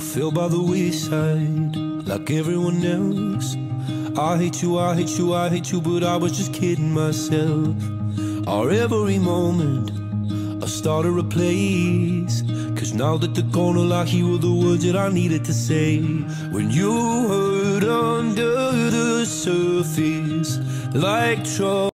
Fell by the wayside like everyone else. I hate you, I hate you, I hate you, but I was just kidding myself. Our every moment, I started a place. Cause now that they're gone, all I hear were the words that I needed to say. When you hurt under the surface, like trouble.